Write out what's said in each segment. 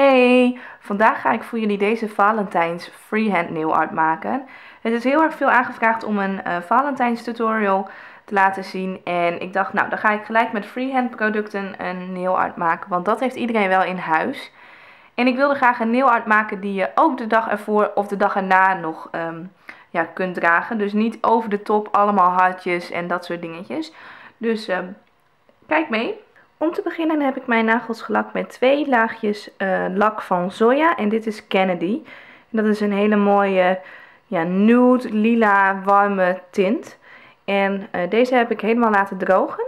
Hey, vandaag ga ik voor jullie deze Valentijns freehand nail art maken. Het is heel erg veel aangevraagd om een uh, Valentijns tutorial te laten zien. En ik dacht, nou dan ga ik gelijk met freehand producten een nail art maken. Want dat heeft iedereen wel in huis. En ik wilde graag een nail art maken die je ook de dag ervoor of de dag erna nog um, ja, kunt dragen. Dus niet over de top allemaal hartjes en dat soort dingetjes. Dus um, kijk mee. Om te beginnen heb ik mijn nagels gelakt met twee laagjes uh, lak van Zoya. En dit is Kennedy. dat is een hele mooie ja, nude, lila, warme tint. En uh, deze heb ik helemaal laten drogen.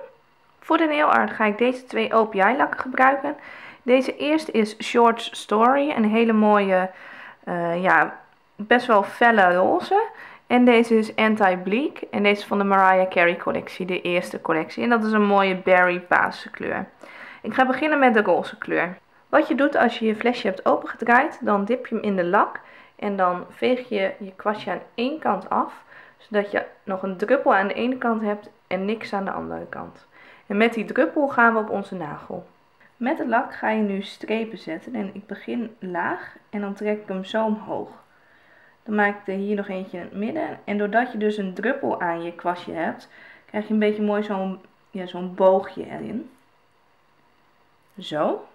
Voor de nail ga ik deze twee OPI lakken gebruiken. Deze eerste is Short Story. Een hele mooie, uh, ja, best wel felle roze. En deze is Anti-Bleak. En deze is van de Mariah Carey collectie, de eerste collectie. En dat is een mooie berry paarse kleur. Ik ga beginnen met de roze kleur. Wat je doet als je je flesje hebt opengedraaid, dan dip je hem in de lak. En dan veeg je je kwastje aan één kant af. Zodat je nog een druppel aan de ene kant hebt en niks aan de andere kant. En met die druppel gaan we op onze nagel. Met de lak ga je nu strepen zetten. En ik begin laag en dan trek ik hem zo omhoog. Dan maak ik er hier nog eentje in het midden. En doordat je dus een druppel aan je kwastje hebt, krijg je een beetje mooi zo'n ja, zo'n boogje erin. Zo.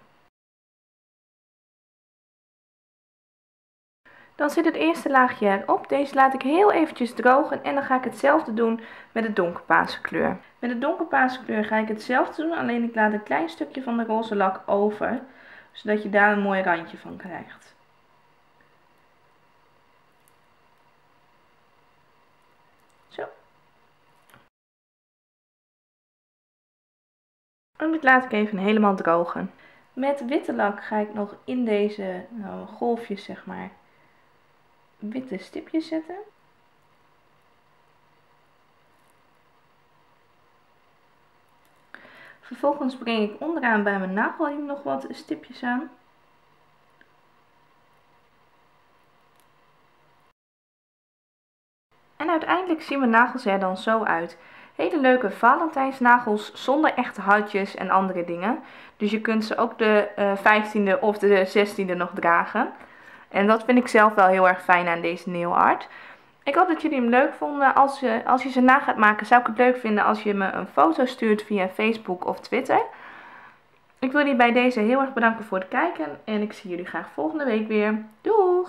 Dan zit het eerste laagje erop. Deze laat ik heel eventjes drogen en dan ga ik hetzelfde doen met de donkerpaarse kleur. Met de donkerpaarse kleur ga ik hetzelfde doen, alleen ik laat een klein stukje van de roze lak over, zodat je daar een mooi randje van krijgt. En dit laat ik even helemaal drogen. Met witte lak ga ik nog in deze nou, golfjes, zeg maar, witte stipjes zetten. Vervolgens breng ik onderaan bij mijn nagelriem nog wat stipjes aan. En uiteindelijk zien mijn nagels er dan zo uit. Hele leuke Valentijnsnagels zonder echte hartjes en andere dingen. Dus je kunt ze ook de uh, eh, 15e of de 16e nog dragen. En dat vind ik zelf wel heel erg fijn aan deze nail art. Ik hoop dat jullie hem leuk vonden. Als je, als je ze na gaat maken zou ik het leuk vinden als je me een foto stuurt via Facebook of Twitter. Ik wil jullie bij deze heel erg bedanken voor het kijken. En ik zie jullie graag volgende week weer. Doei!